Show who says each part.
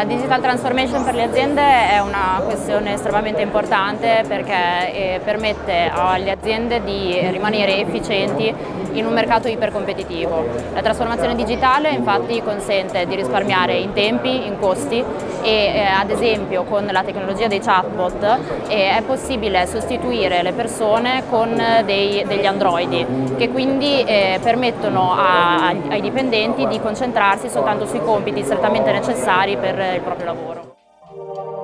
Speaker 1: La digital transformation per le aziende è una questione estremamente importante perché eh, permette alle aziende di rimanere efficienti in un mercato ipercompetitivo. La trasformazione digitale infatti consente di risparmiare in tempi, in costi e eh, ad esempio con la tecnologia dei chatbot eh, è possibile sostituire le persone con dei, degli androidi che quindi eh, permettono a, ai dipendenti di concentrarsi soltanto sui compiti strettamente necessari per il proprio lavoro.